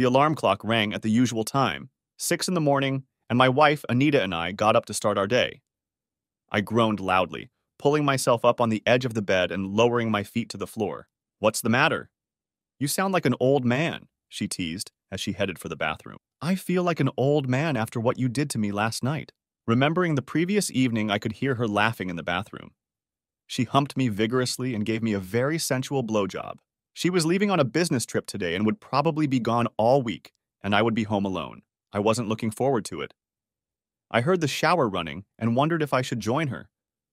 The alarm clock rang at the usual time, 6 in the morning, and my wife, Anita, and I got up to start our day. I groaned loudly, pulling myself up on the edge of the bed and lowering my feet to the floor. What's the matter? You sound like an old man, she teased as she headed for the bathroom. I feel like an old man after what you did to me last night. Remembering the previous evening, I could hear her laughing in the bathroom. She humped me vigorously and gave me a very sensual blowjob. She was leaving on a business trip today and would probably be gone all week, and I would be home alone. I wasn't looking forward to it. I heard the shower running and wondered if I should join her,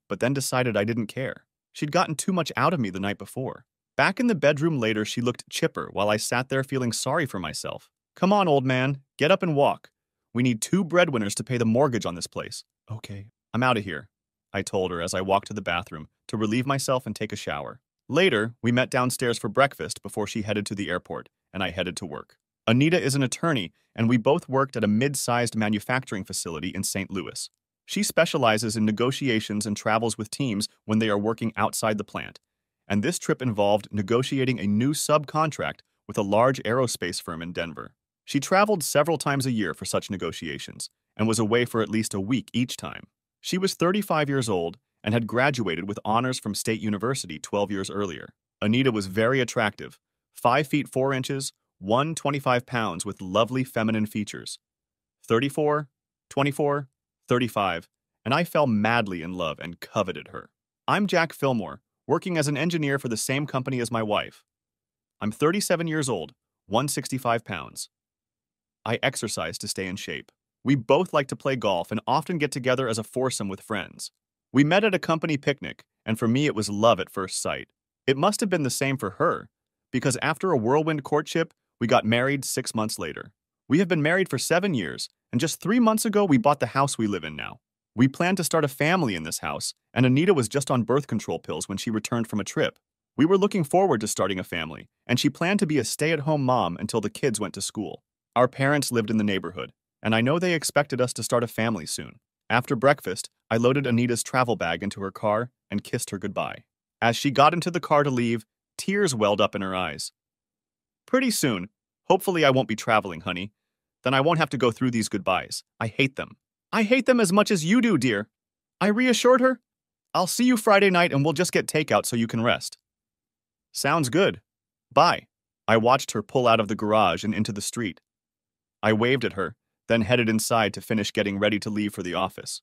but then decided I didn't care. She'd gotten too much out of me the night before. Back in the bedroom later, she looked chipper while I sat there feeling sorry for myself. Come on, old man, get up and walk. We need two breadwinners to pay the mortgage on this place. Okay, I'm out of here, I told her as I walked to the bathroom to relieve myself and take a shower. Later, we met downstairs for breakfast before she headed to the airport, and I headed to work. Anita is an attorney, and we both worked at a mid sized manufacturing facility in St. Louis. She specializes in negotiations and travels with teams when they are working outside the plant, and this trip involved negotiating a new subcontract with a large aerospace firm in Denver. She traveled several times a year for such negotiations and was away for at least a week each time. She was 35 years old and had graduated with honors from State University 12 years earlier. Anita was very attractive, 5 feet 4 inches, 125 pounds with lovely feminine features. 34, 24, 35, and I fell madly in love and coveted her. I'm Jack Fillmore, working as an engineer for the same company as my wife. I'm 37 years old, 165 pounds. I exercise to stay in shape. We both like to play golf and often get together as a foursome with friends. We met at a company picnic, and for me it was love at first sight. It must have been the same for her, because after a whirlwind courtship, we got married six months later. We have been married for seven years, and just three months ago, we bought the house we live in now. We planned to start a family in this house, and Anita was just on birth control pills when she returned from a trip. We were looking forward to starting a family, and she planned to be a stay at home mom until the kids went to school. Our parents lived in the neighborhood, and I know they expected us to start a family soon. After breakfast, I loaded Anita's travel bag into her car and kissed her goodbye. As she got into the car to leave, tears welled up in her eyes. Pretty soon, hopefully I won't be traveling, honey. Then I won't have to go through these goodbyes. I hate them. I hate them as much as you do, dear. I reassured her. I'll see you Friday night and we'll just get takeout so you can rest. Sounds good. Bye. I watched her pull out of the garage and into the street. I waved at her, then headed inside to finish getting ready to leave for the office.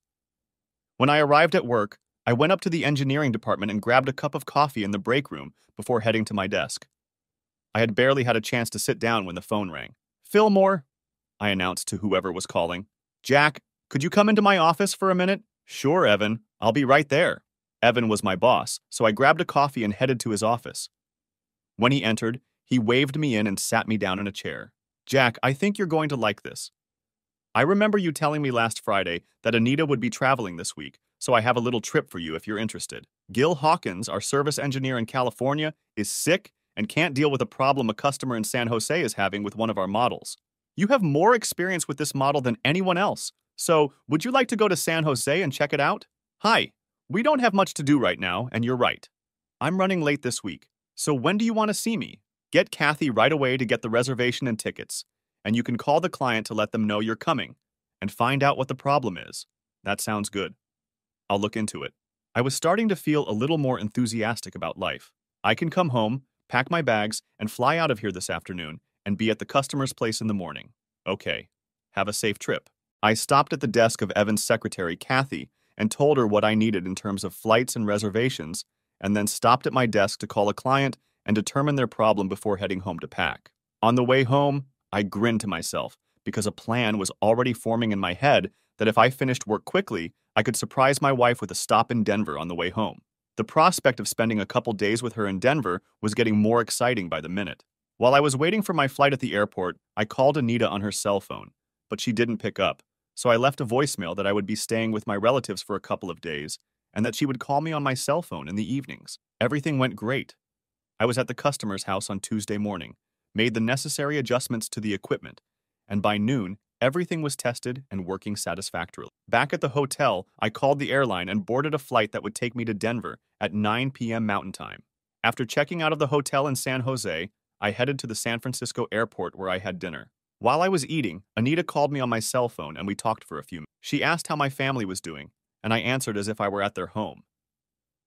When I arrived at work, I went up to the engineering department and grabbed a cup of coffee in the break room before heading to my desk. I had barely had a chance to sit down when the phone rang. Fillmore, I announced to whoever was calling. Jack, could you come into my office for a minute? Sure, Evan. I'll be right there. Evan was my boss, so I grabbed a coffee and headed to his office. When he entered, he waved me in and sat me down in a chair. Jack, I think you're going to like this. I remember you telling me last Friday that Anita would be traveling this week, so I have a little trip for you if you're interested. Gil Hawkins, our service engineer in California, is sick and can't deal with a problem a customer in San Jose is having with one of our models. You have more experience with this model than anyone else, so would you like to go to San Jose and check it out? Hi, we don't have much to do right now, and you're right. I'm running late this week, so when do you want to see me? Get Kathy right away to get the reservation and tickets, and you can call the client to let them know you're coming and find out what the problem is. That sounds good. I'll look into it. I was starting to feel a little more enthusiastic about life. I can come home, pack my bags, and fly out of here this afternoon and be at the customer's place in the morning. Okay. Have a safe trip. I stopped at the desk of Evan's secretary, Kathy, and told her what I needed in terms of flights and reservations, and then stopped at my desk to call a client and determine their problem before heading home to pack. On the way home, I grinned to myself because a plan was already forming in my head that if I finished work quickly, I could surprise my wife with a stop in Denver on the way home. The prospect of spending a couple days with her in Denver was getting more exciting by the minute. While I was waiting for my flight at the airport, I called Anita on her cell phone, but she didn't pick up, so I left a voicemail that I would be staying with my relatives for a couple of days and that she would call me on my cell phone in the evenings. Everything went great. I was at the customer's house on Tuesday morning, made the necessary adjustments to the equipment, and by noon, everything was tested and working satisfactorily. Back at the hotel, I called the airline and boarded a flight that would take me to Denver at 9 p.m. Mountain Time. After checking out of the hotel in San Jose, I headed to the San Francisco airport where I had dinner. While I was eating, Anita called me on my cell phone and we talked for a few minutes. She asked how my family was doing, and I answered as if I were at their home.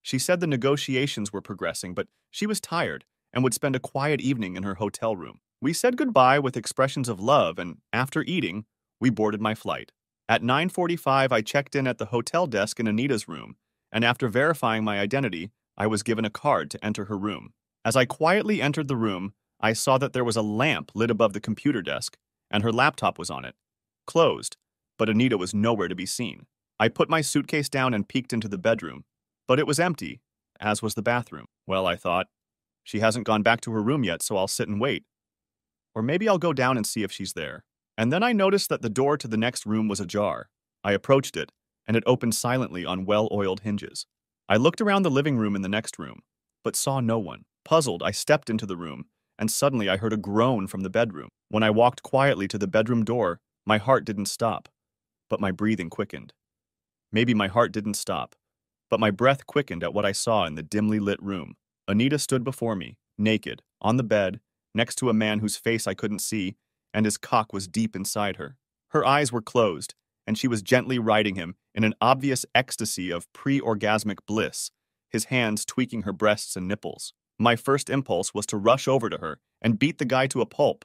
She said the negotiations were progressing, but she was tired and would spend a quiet evening in her hotel room. We said goodbye with expressions of love, and after eating, we boarded my flight. At 9.45, I checked in at the hotel desk in Anita's room, and after verifying my identity, I was given a card to enter her room. As I quietly entered the room, I saw that there was a lamp lit above the computer desk, and her laptop was on it. Closed, but Anita was nowhere to be seen. I put my suitcase down and peeked into the bedroom, but it was empty, as was the bathroom. Well, I thought, she hasn't gone back to her room yet, so I'll sit and wait. Or maybe I'll go down and see if she's there. And then I noticed that the door to the next room was ajar. I approached it, and it opened silently on well-oiled hinges. I looked around the living room in the next room, but saw no one. Puzzled, I stepped into the room, and suddenly I heard a groan from the bedroom. When I walked quietly to the bedroom door, my heart didn't stop, but my breathing quickened. Maybe my heart didn't stop, but my breath quickened at what I saw in the dimly lit room. Anita stood before me, naked, on the bed, next to a man whose face I couldn't see, and his cock was deep inside her. Her eyes were closed, and she was gently riding him in an obvious ecstasy of pre-orgasmic bliss, his hands tweaking her breasts and nipples. My first impulse was to rush over to her and beat the guy to a pulp.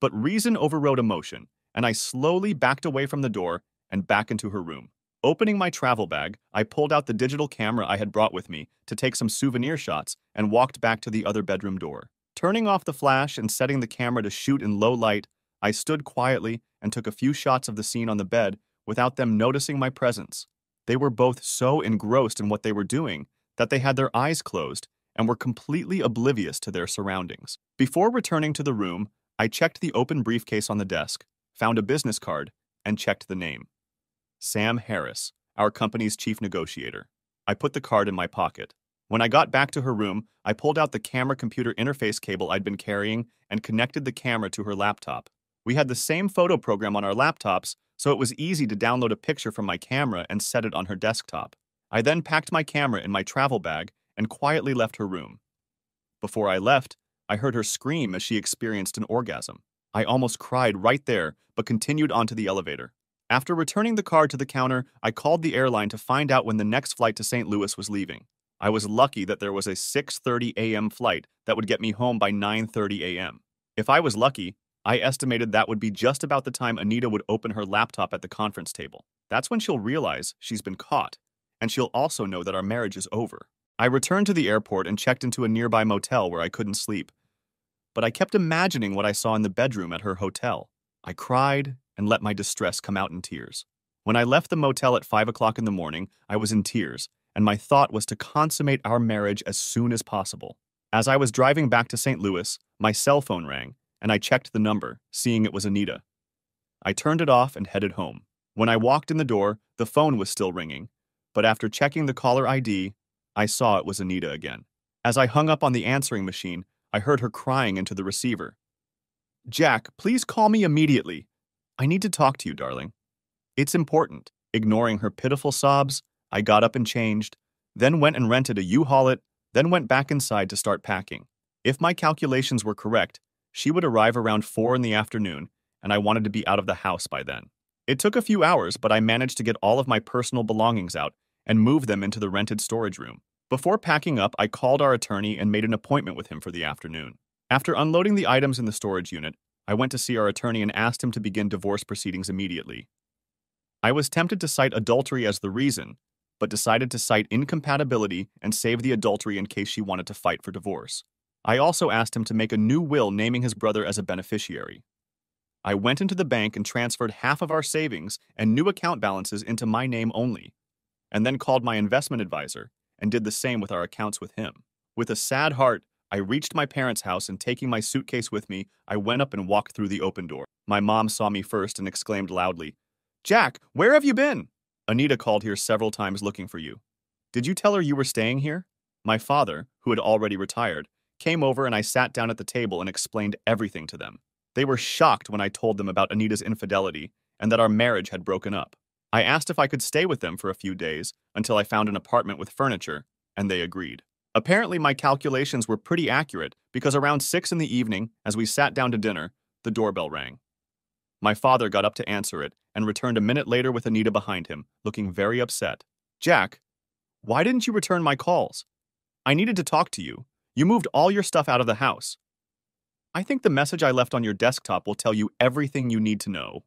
But reason overrode emotion, and I slowly backed away from the door and back into her room. Opening my travel bag, I pulled out the digital camera I had brought with me to take some souvenir shots and walked back to the other bedroom door. Turning off the flash and setting the camera to shoot in low light, I stood quietly and took a few shots of the scene on the bed without them noticing my presence. They were both so engrossed in what they were doing that they had their eyes closed and were completely oblivious to their surroundings. Before returning to the room, I checked the open briefcase on the desk, found a business card, and checked the name. Sam Harris, our company's chief negotiator. I put the card in my pocket. When I got back to her room, I pulled out the camera computer interface cable I'd been carrying and connected the camera to her laptop. We had the same photo program on our laptops, so it was easy to download a picture from my camera and set it on her desktop. I then packed my camera in my travel bag and quietly left her room. Before I left, I heard her scream as she experienced an orgasm. I almost cried right there, but continued onto the elevator. After returning the card to the counter, I called the airline to find out when the next flight to St. Louis was leaving. I was lucky that there was a 6:30 a.m. flight that would get me home by 9:30 a.m. If I was lucky, I estimated that would be just about the time Anita would open her laptop at the conference table. That's when she'll realize she's been caught, and she'll also know that our marriage is over. I returned to the airport and checked into a nearby motel where I couldn't sleep. But I kept imagining what I saw in the bedroom at her hotel. I cried and let my distress come out in tears. When I left the motel at 5 o'clock in the morning, I was in tears, and my thought was to consummate our marriage as soon as possible. As I was driving back to St. Louis, my cell phone rang, and I checked the number, seeing it was Anita. I turned it off and headed home. When I walked in the door, the phone was still ringing, but after checking the caller ID, I saw it was Anita again. As I hung up on the answering machine, I heard her crying into the receiver. Jack, please call me immediately. I need to talk to you, darling. It's important. Ignoring her pitiful sobs, I got up and changed, then went and rented a U-Haul it, then went back inside to start packing. If my calculations were correct, she would arrive around 4 in the afternoon, and I wanted to be out of the house by then. It took a few hours, but I managed to get all of my personal belongings out and move them into the rented storage room. Before packing up, I called our attorney and made an appointment with him for the afternoon. After unloading the items in the storage unit, I went to see our attorney and asked him to begin divorce proceedings immediately. I was tempted to cite adultery as the reason, but decided to cite incompatibility and save the adultery in case she wanted to fight for divorce. I also asked him to make a new will naming his brother as a beneficiary. I went into the bank and transferred half of our savings and new account balances into my name only, and then called my investment advisor and did the same with our accounts with him. With a sad heart, I reached my parents' house and taking my suitcase with me, I went up and walked through the open door. My mom saw me first and exclaimed loudly, Jack, where have you been? Anita called here several times looking for you. Did you tell her you were staying here? My father, who had already retired, came over and I sat down at the table and explained everything to them. They were shocked when I told them about Anita's infidelity and that our marriage had broken up. I asked if I could stay with them for a few days until I found an apartment with furniture, and they agreed. Apparently, my calculations were pretty accurate because around 6 in the evening, as we sat down to dinner, the doorbell rang. My father got up to answer it and returned a minute later with Anita behind him, looking very upset. Jack, why didn't you return my calls? I needed to talk to you. You moved all your stuff out of the house. I think the message I left on your desktop will tell you everything you need to know.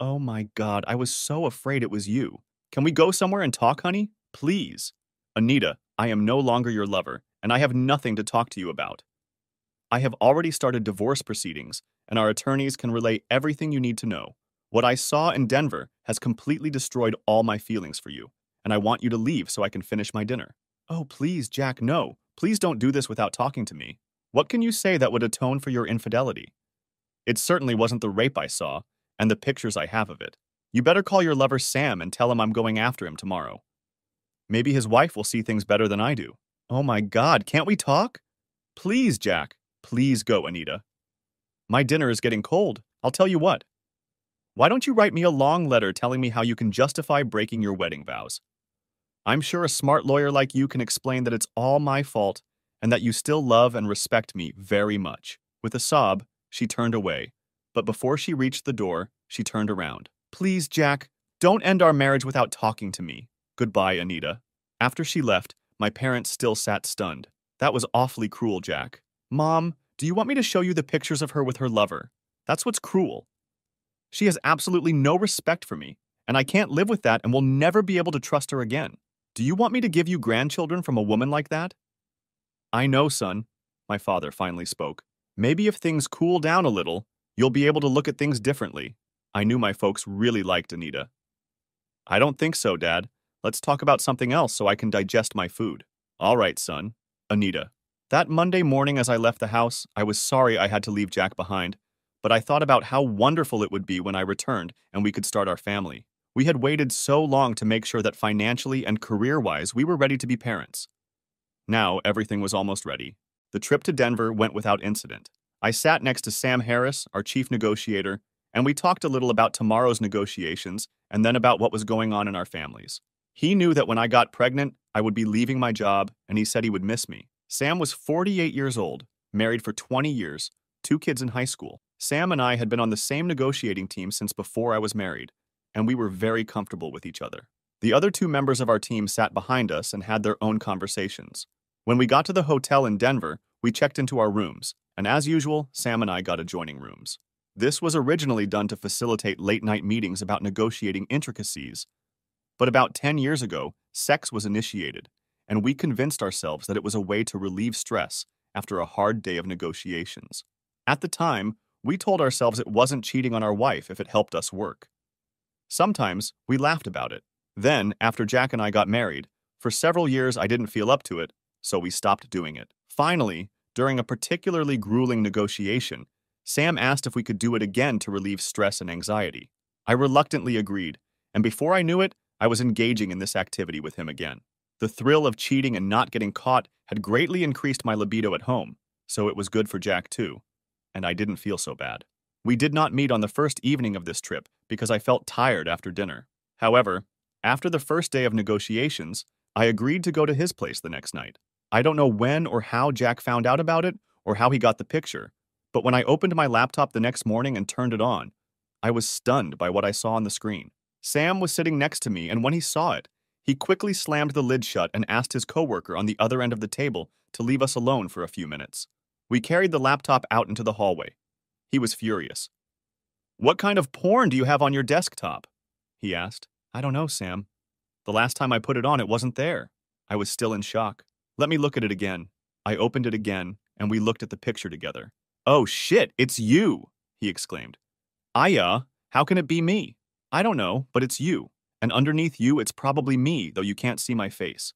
Oh my god, I was so afraid it was you. Can we go somewhere and talk, honey? Please. Anita, I am no longer your lover, and I have nothing to talk to you about. I have already started divorce proceedings, and our attorneys can relay everything you need to know. What I saw in Denver has completely destroyed all my feelings for you, and I want you to leave so I can finish my dinner. Oh, please, Jack, no. Please don't do this without talking to me. What can you say that would atone for your infidelity? It certainly wasn't the rape I saw, and the pictures I have of it. You better call your lover Sam and tell him I'm going after him tomorrow. Maybe his wife will see things better than I do. Oh my god, can't we talk? Please, Jack. Please go, Anita. My dinner is getting cold. I'll tell you what. Why don't you write me a long letter telling me how you can justify breaking your wedding vows? I'm sure a smart lawyer like you can explain that it's all my fault and that you still love and respect me very much. With a sob, she turned away, but before she reached the door, she turned around. Please, Jack, don't end our marriage without talking to me. Goodbye, Anita. After she left, my parents still sat stunned. That was awfully cruel, Jack. Mom, do you want me to show you the pictures of her with her lover? That's what's cruel. She has absolutely no respect for me, and I can't live with that and will never be able to trust her again. Do you want me to give you grandchildren from a woman like that? I know, son, my father finally spoke. Maybe if things cool down a little, you'll be able to look at things differently. I knew my folks really liked Anita. I don't think so, Dad. Let's talk about something else so I can digest my food. All right, son. Anita. That Monday morning as I left the house, I was sorry I had to leave Jack behind, but I thought about how wonderful it would be when I returned and we could start our family. We had waited so long to make sure that financially and career wise we were ready to be parents. Now, everything was almost ready. The trip to Denver went without incident. I sat next to Sam Harris, our chief negotiator, and we talked a little about tomorrow's negotiations and then about what was going on in our families. He knew that when I got pregnant, I would be leaving my job, and he said he would miss me. Sam was 48 years old, married for 20 years, two kids in high school. Sam and I had been on the same negotiating team since before I was married, and we were very comfortable with each other. The other two members of our team sat behind us and had their own conversations. When we got to the hotel in Denver, we checked into our rooms, and as usual, Sam and I got adjoining rooms. This was originally done to facilitate late night meetings about negotiating intricacies. But about 10 years ago, sex was initiated, and we convinced ourselves that it was a way to relieve stress after a hard day of negotiations. At the time, we told ourselves it wasn't cheating on our wife if it helped us work. Sometimes we laughed about it. Then, after Jack and I got married, for several years I didn't feel up to it, so we stopped doing it. Finally, during a particularly grueling negotiation, Sam asked if we could do it again to relieve stress and anxiety. I reluctantly agreed, and before I knew it, I was engaging in this activity with him again. The thrill of cheating and not getting caught had greatly increased my libido at home, so it was good for Jack too, and I didn't feel so bad. We did not meet on the first evening of this trip because I felt tired after dinner. However, after the first day of negotiations, I agreed to go to his place the next night. I don't know when or how Jack found out about it or how he got the picture, but when I opened my laptop the next morning and turned it on, I was stunned by what I saw on the screen. Sam was sitting next to me, and when he saw it, he quickly slammed the lid shut and asked his coworker on the other end of the table to leave us alone for a few minutes. We carried the laptop out into the hallway. He was furious. What kind of porn do you have on your desktop? He asked. I don't know, Sam. The last time I put it on, it wasn't there. I was still in shock. Let me look at it again. I opened it again, and we looked at the picture together. Oh shit, it's you, he exclaimed. Aya, how can it be me? I don't know, but it's you. And underneath you, it's probably me, though you can't see my face.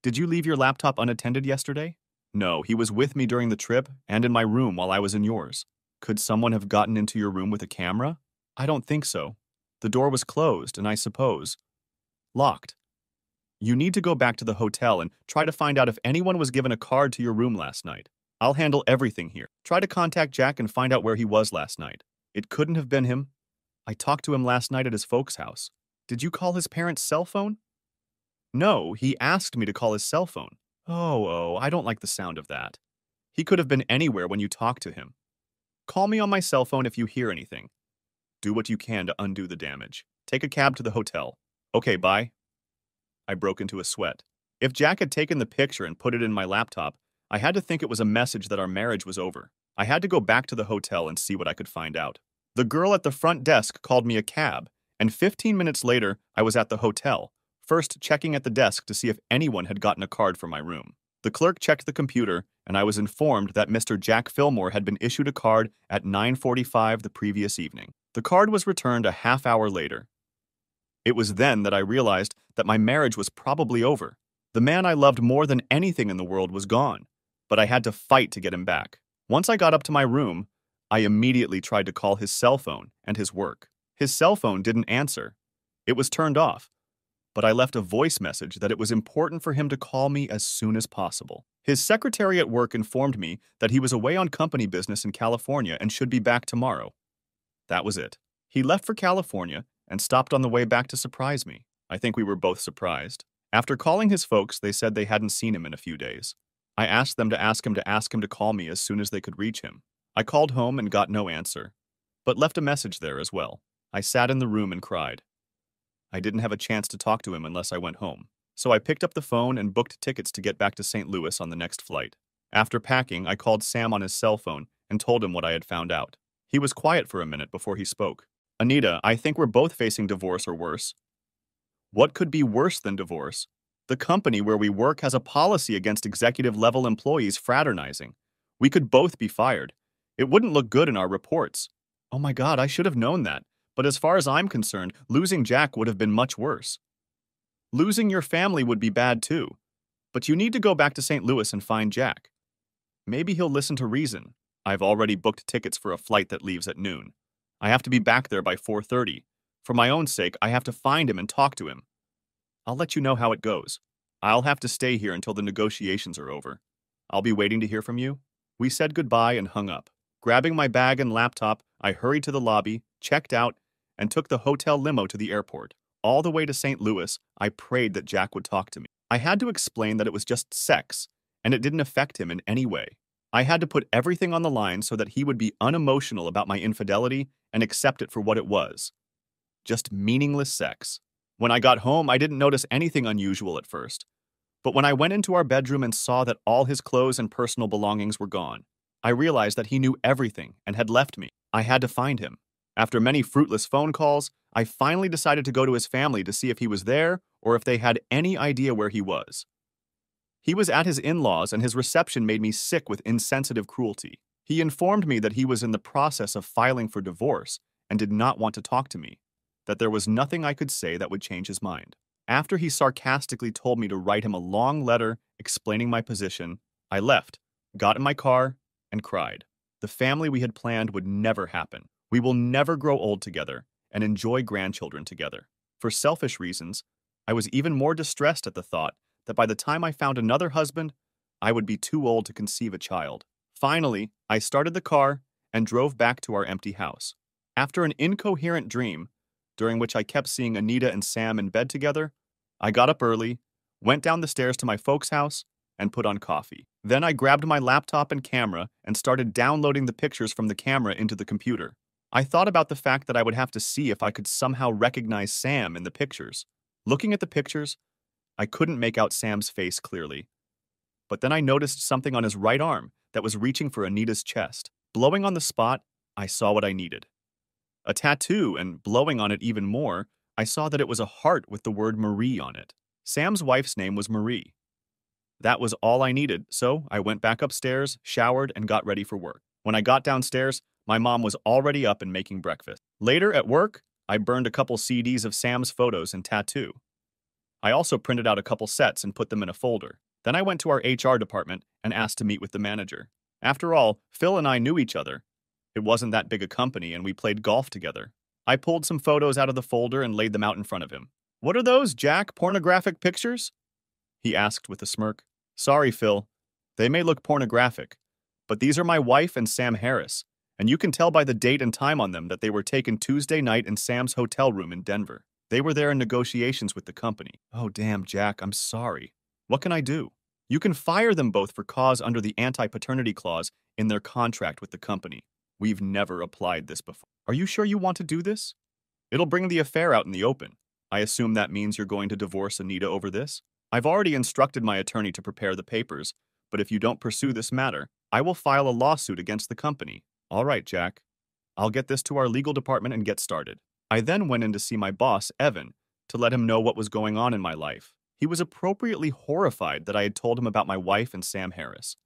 Did you leave your laptop unattended yesterday? No, he was with me during the trip and in my room while I was in yours. Could someone have gotten into your room with a camera? I don't think so. The door was closed, and I suppose locked. You need to go back to the hotel and try to find out if anyone was given a card to your room last night. I'll handle everything here. Try to contact Jack and find out where he was last night. It couldn't have been him. I talked to him last night at his folks' house. Did you call his parents' cell phone? No, he asked me to call his cell phone. Oh, oh, I don't like the sound of that. He could have been anywhere when you talked to him. Call me on my cell phone if you hear anything. Do what you can to undo the damage. Take a cab to the hotel. Okay, bye. I broke into a sweat. If Jack had taken the picture and put it in my laptop, I had to think it was a message that our marriage was over. I had to go back to the hotel and see what I could find out. The girl at the front desk called me a cab, and 15 minutes later, I was at the hotel, first checking at the desk to see if anyone had gotten a card for my room. The clerk checked the computer, and I was informed that Mr. Jack Fillmore had been issued a card at 9:45 the previous evening. The card was returned a half hour later. It was then that I realized that my marriage was probably over. The man I loved more than anything in the world was gone, but I had to fight to get him back. Once I got up to my room, I immediately tried to call his cell phone and his work. His cell phone didn't answer. It was turned off, but I left a voice message that it was important for him to call me as soon as possible. His secretary at work informed me that he was away on company business in California and should be back tomorrow. That was it. He left for California and stopped on the way back to surprise me. I think we were both surprised. After calling his folks, they said they hadn't seen him in a few days. I asked them to ask him to ask him to call me as soon as they could reach him. I called home and got no answer, but left a message there as well. I sat in the room and cried. I didn't have a chance to talk to him unless I went home, so I picked up the phone and booked tickets to get back to St. Louis on the next flight. After packing, I called Sam on his cell phone and told him what I had found out. He was quiet for a minute before he spoke. Anita, I think we're both facing divorce or worse. What could be worse than divorce? The company where we work has a policy against executive level employees fraternizing. We could both be fired. It wouldn't look good in our reports. Oh my god, I should have known that. But as far as I'm concerned, losing Jack would have been much worse. Losing your family would be bad too. But you need to go back to St. Louis and find Jack. Maybe he'll listen to reason. I've already booked tickets for a flight that leaves at noon. I have to be back there by 4:30. For my own sake, I have to find him and talk to him. I'll let you know how it goes. I'll have to stay here until the negotiations are over. I'll be waiting to hear from you. We said goodbye and hung up. Grabbing my bag and laptop, I hurried to the lobby, checked out, and took the hotel limo to the airport. All the way to St. Louis, I prayed that Jack would talk to me. I had to explain that it was just sex, and it didn't affect him in any way. I had to put everything on the line so that he would be unemotional about my infidelity and accept it for what it was just meaningless sex. When I got home, I didn't notice anything unusual at first. But when I went into our bedroom and saw that all his clothes and personal belongings were gone, I realized that he knew everything and had left me. I had to find him. After many fruitless phone calls, I finally decided to go to his family to see if he was there or if they had any idea where he was. He was at his in laws, and his reception made me sick with insensitive cruelty. He informed me that he was in the process of filing for divorce and did not want to talk to me, that there was nothing I could say that would change his mind. After he sarcastically told me to write him a long letter explaining my position, I left, got in my car, and cried. The family we had planned would never happen. We will never grow old together and enjoy grandchildren together. For selfish reasons, I was even more distressed at the thought that by the time I found another husband, I would be too old to conceive a child. Finally, I started the car and drove back to our empty house. After an incoherent dream, during which I kept seeing Anita and Sam in bed together, I got up early, went down the stairs to my folks' house, and put on coffee. Then I grabbed my laptop and camera and started downloading the pictures from the camera into the computer. I thought about the fact that I would have to see if I could somehow recognize Sam in the pictures. Looking at the pictures, I couldn't make out Sam's face clearly. But then I noticed something on his right arm that was reaching for Anita's chest. Blowing on the spot, I saw what I needed. A tattoo, and blowing on it even more, I saw that it was a heart with the word Marie on it. Sam's wife's name was Marie. That was all I needed, so I went back upstairs, showered, and got ready for work. When I got downstairs, my mom was already up and making breakfast. Later at work, I burned a couple CDs of Sam's photos and tattoo. I also printed out a couple sets and put them in a folder. Then I went to our HR department and asked to meet with the manager. After all, Phil and I knew each other. It wasn't that big a company, and we played golf together. I pulled some photos out of the folder and laid them out in front of him. What are those, Jack? Pornographic pictures? He asked with a smirk. Sorry, Phil. They may look pornographic, but these are my wife and Sam Harris, and you can tell by the date and time on them that they were taken Tuesday night in Sam's hotel room in Denver. They were there in negotiations with the company. Oh, damn, Jack, I'm sorry. What can I do? You can fire them both for cause under the anti-paternity clause in their contract with the company. We've never applied this before. Are you sure you want to do this? It'll bring the affair out in the open. I assume that means you're going to divorce Anita over this? I've already instructed my attorney to prepare the papers, but if you don't pursue this matter, I will file a lawsuit against the company. All right, Jack. I'll get this to our legal department and get started. I then went in to see my boss, Evan, to let him know what was going on in my life. He was appropriately horrified that I had told him about my wife and Sam Harris.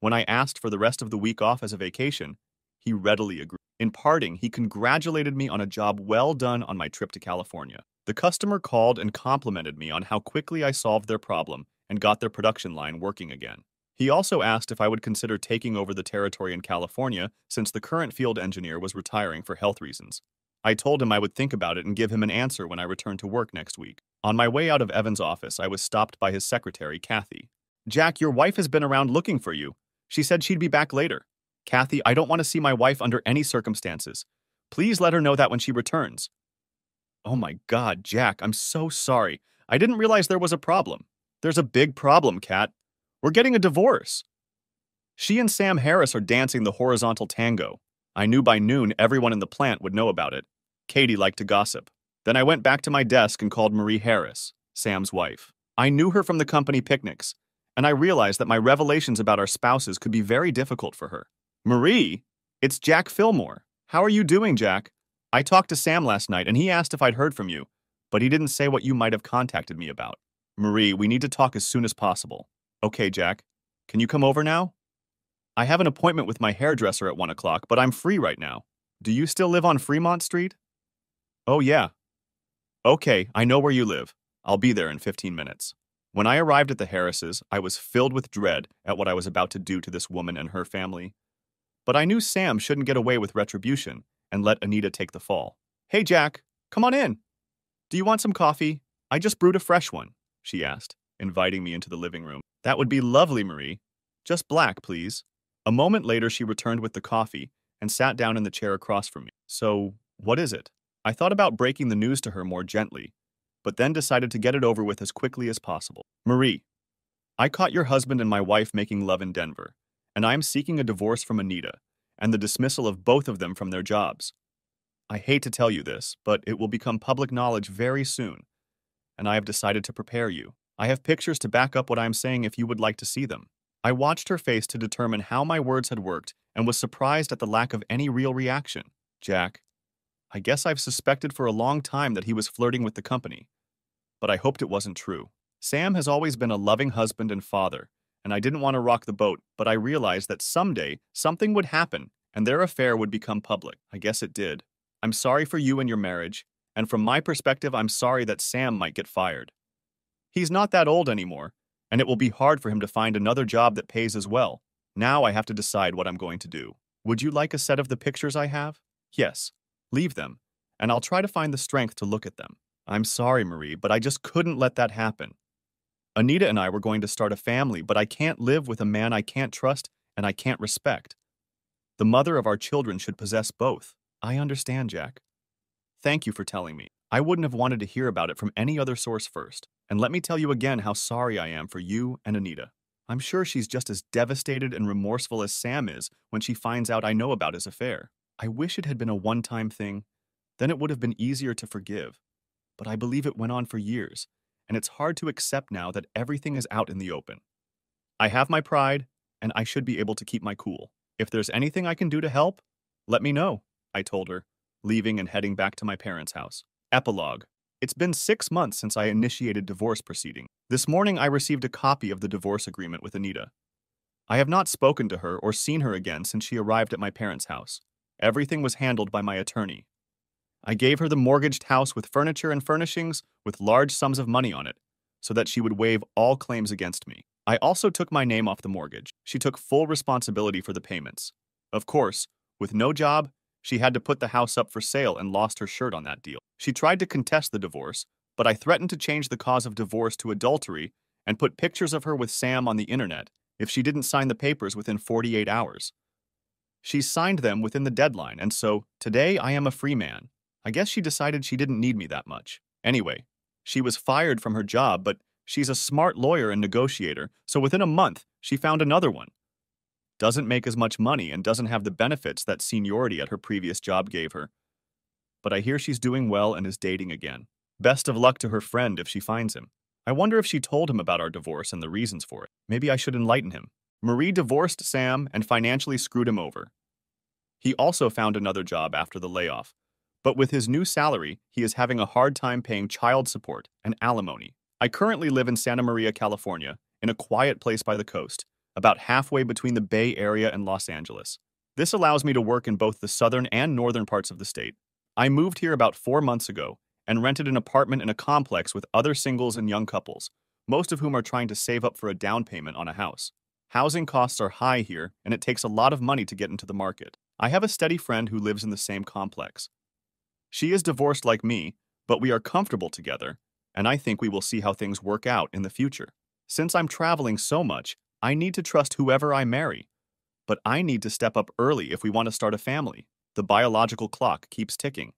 When I asked for the rest of the week off as a vacation, he readily agreed. In parting, he congratulated me on a job well done on my trip to California. The customer called and complimented me on how quickly I solved their problem and got their production line working again. He also asked if I would consider taking over the territory in California since the current field engineer was retiring for health reasons. I told him I would think about it and give him an answer when I returned to work next week. On my way out of Evan's office, I was stopped by his secretary, Kathy. Jack, your wife has been around looking for you. She said she'd be back later. Kathy, I don't want to see my wife under any circumstances. Please let her know that when she returns. Oh my god, Jack, I'm so sorry. I didn't realize there was a problem. There's a big problem, Kat. We're getting a divorce. She and Sam Harris are dancing the horizontal tango. I knew by noon everyone in the plant would know about it. Katie liked to gossip. Then I went back to my desk and called Marie Harris, Sam's wife. I knew her from the company picnics, and I realized that my revelations about our spouses could be very difficult for her. Marie, it's Jack Fillmore. How are you doing, Jack? I talked to Sam last night and he asked if I'd heard from you, but he didn't say what you might have contacted me about. Marie, we need to talk as soon as possible. Okay, Jack. Can you come over now? I have an appointment with my hairdresser at 1 o'clock, but I'm free right now. Do you still live on Fremont Street? Oh, yeah. Okay, I know where you live. I'll be there in 15 minutes. When I arrived at the Harrises, I was filled with dread at what I was about to do to this woman and her family. But I knew Sam shouldn't get away with retribution, and let Anita take the fall. Hey, Jack, come on in. Do you want some coffee? I just brewed a fresh one, she asked, inviting me into the living room. That would be lovely, Marie. Just black, please. A moment later, she returned with the coffee and sat down in the chair across from me. So, what is it? I thought about breaking the news to her more gently, but then decided to get it over with as quickly as possible. Marie, I caught your husband and my wife making love in Denver, and I am seeking a divorce from Anita and the dismissal of both of them from their jobs. I hate to tell you this, but it will become public knowledge very soon, and I have decided to prepare you. I have pictures to back up what I am saying if you would like to see them. I watched her face to determine how my words had worked and was surprised at the lack of any real reaction. Jack, I guess I've suspected for a long time that he was flirting with the company, but I hoped it wasn't true. Sam has always been a loving husband and father, and I didn't want to rock the boat, but I realized that someday something would happen and their affair would become public. I guess it did. I'm sorry for you and your marriage, and from my perspective, I'm sorry that Sam might get fired. He's not that old anymore, and it will be hard for him to find another job that pays as well. Now I have to decide what I'm going to do. Would you like a set of the pictures I have? Yes. Leave them, and I'll try to find the strength to look at them. I'm sorry, Marie, but I just couldn't let that happen. Anita and I were going to start a family, but I can't live with a man I can't trust and I can't respect. The mother of our children should possess both. I understand, Jack. Thank you for telling me. I wouldn't have wanted to hear about it from any other source first. And let me tell you again how sorry I am for you and Anita. I'm sure she's just as devastated and remorseful as Sam is when she finds out I know about his affair. I wish it had been a one-time thing. Then it would have been easier to forgive. But I believe it went on for years, and it's hard to accept now that everything is out in the open. I have my pride, and I should be able to keep my cool. If there's anything I can do to help, let me know, I told her, leaving and heading back to my parents' house. Epilogue It's been six months since I initiated divorce proceeding. This morning I received a copy of the divorce agreement with Anita. I have not spoken to her or seen her again since she arrived at my parents' house. Everything was handled by my attorney, I gave her the mortgaged house with furniture and furnishings with large sums of money on it, so that she would waive all claims against me. I also took my name off the mortgage. She took full responsibility for the payments. Of course, with no job, she had to put the house up for sale and lost her shirt on that deal. She tried to contest the divorce, but I threatened to change the cause of divorce to adultery and put pictures of her with Sam on the internet if she didn't sign the papers within 48 hours. She signed them within the deadline, and so today I am a free man. I guess she decided she didn't need me that much. Anyway, she was fired from her job, but She's a smart lawyer and negotiator, so within a month, she found another one. Doesn't make as much money and doesn't have the benefits that seniority at her previous job gave her. But I hear she's doing well and is dating again. Best of luck to her friend if she finds him. I wonder if she told him about our divorce and the reasons for it. Maybe I should enlighten him. Marie divorced Sam and financially screwed him over. He also found another job after the layoff. But with his new salary, he is having a hard time paying child support and alimony. I currently live in Santa Maria, California, in a quiet place by the coast, about halfway between the Bay Area and Los Angeles. This allows me to work in both the southern and northern parts of the state. I moved here about four months ago and rented an apartment in a complex with other singles and young couples, most of whom are trying to save up for a down payment on a house. Housing costs are high here, and it takes a lot of money to get into the market. I have a steady friend who lives in the same complex. She is divorced like me, but we are comfortable together, and I think we will see how things work out in the future. Since I'm traveling so much, I need to trust whoever I marry. But I need to step up early if we want to start a family. The biological clock keeps ticking.